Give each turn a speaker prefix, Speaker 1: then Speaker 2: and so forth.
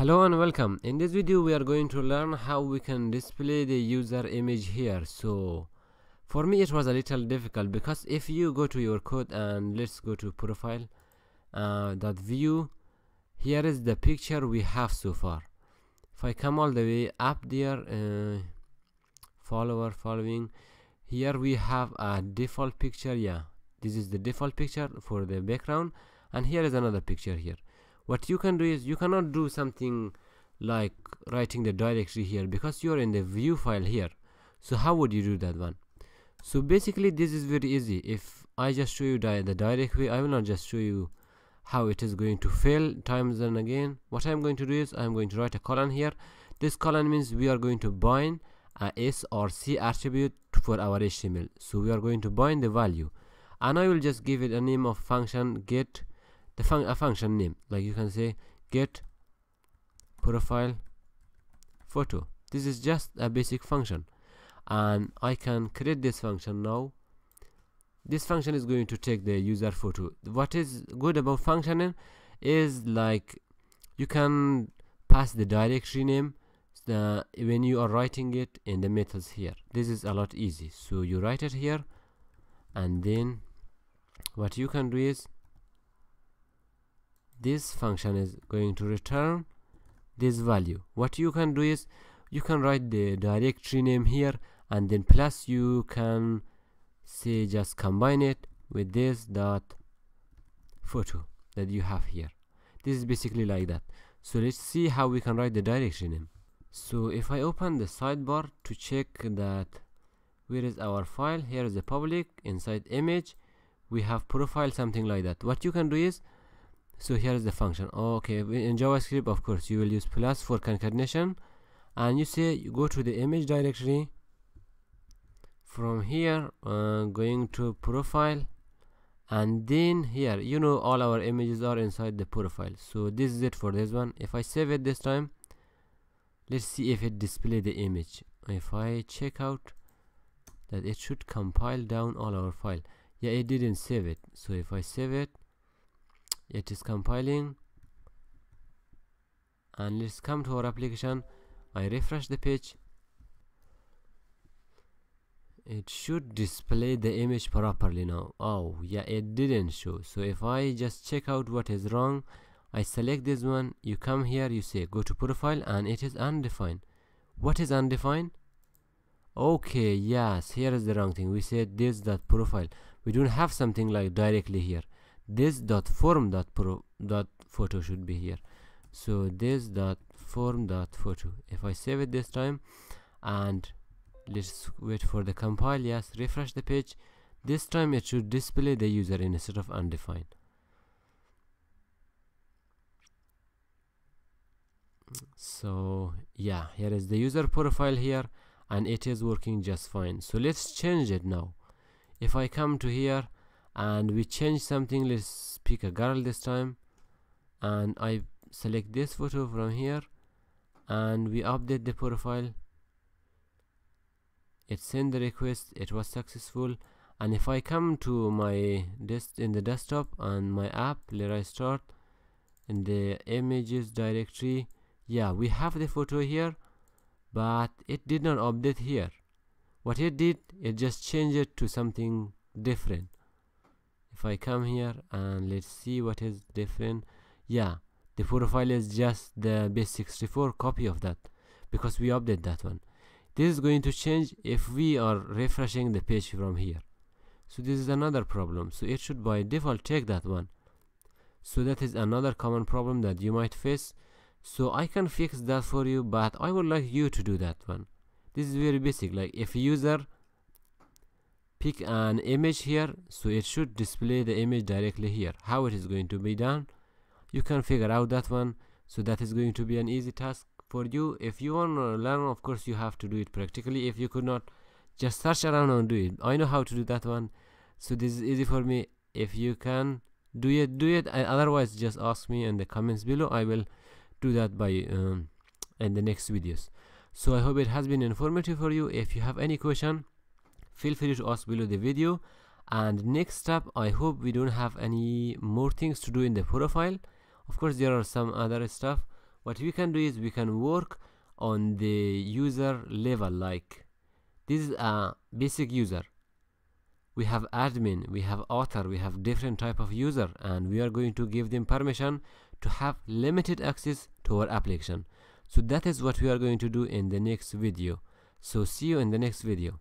Speaker 1: Hello and welcome. In this video we are going to learn how we can display the user image here. So for me it was a little difficult because if you go to your code and let's go to profile uh, that view here is the picture we have so far. If I come all the way up there uh, follower following here we have a default picture yeah this is the default picture for the background and here is another picture here what you can do is you cannot do something like writing the directory here because you are in the view file here. So how would you do that one? So basically this is very easy. If I just show you di the direct way I will not just show you how it is going to fail times and again. What I'm going to do is I'm going to write a colon here. This colon means we are going to bind a src attribute for our HTML so we are going to bind the value. And I will just give it a name of function get the fun a function name. Like you can say get profile photo. This is just a basic function. And I can create this function now. This function is going to take the user photo. What is good about functioning is like you can pass the directory name the, uh, when you are writing it in the methods here. This is a lot easy. So you write it here and then what you can do is this function is going to return this value. What you can do is you can write the directory name here and then plus you can say just combine it with this dot photo that you have here. This is basically like that. So let's see how we can write the directory name. So if I open the sidebar to check that where is our file here is the public inside image we have profile something like that. What you can do is so here is the function. Okay in javascript of course you will use plus for concatenation. And you say you go to the image directory. From here uh, going to profile. And then here you know all our images are inside the profile. So this is it for this one. If i save it this time let's see if it display the image. If i check out that it should compile down all our file. Yeah it didn't save it. So if i save it it is compiling. And let's come to our application. I refresh the page. It should display the image properly now. Oh yeah it didn't show. So if I just check out what is wrong I select this one. You come here you say go to profile and it is undefined. What is undefined? Okay yes here is the wrong thing. We said this that profile. We don't have something like directly here this dot form dot pro dot photo should be here. So this dot form dot photo. If i save it this time and let's wait for the compile yes refresh the page. This time it should display the user instead of undefined. So yeah here is the user profile here and it is working just fine. So let's change it now. If i come to here and we change something. Let's pick a girl this time. And I select this photo from here. And we update the profile. It sent the request. It was successful. And if I come to my desk in the desktop and my app laravStart in the images directory. Yeah we have the photo here but it did not update here. What it did it just changed it to something different if I come here and let's see what is different yeah the profile is just the base 64 copy of that because we update that one. This is going to change if we are refreshing the page from here. So this is another problem. So it should by default take that one. So that is another common problem that you might face. So I can fix that for you but I would like you to do that one. This is very basic like if a user pick an image here so it should display the image directly here. How it is going to be done? You can figure out that one. So that is going to be an easy task for you. If you want to learn of course you have to do it practically. If you could not just search around and do it. I know how to do that one. So this is easy for me. If you can do it do it. And otherwise just ask me in the comments below. I will do that by um, in the next videos. So i hope it has been informative for you. If you have any question feel free to ask below the video. And next up i hope we don't have any more things to do in the profile. Of course there are some other stuff. What we can do is we can work on the user level like this is a basic user. We have admin we have author we have different type of user and we are going to give them permission to have limited access to our application. So that is what we are going to do in the next video. So see you in the next video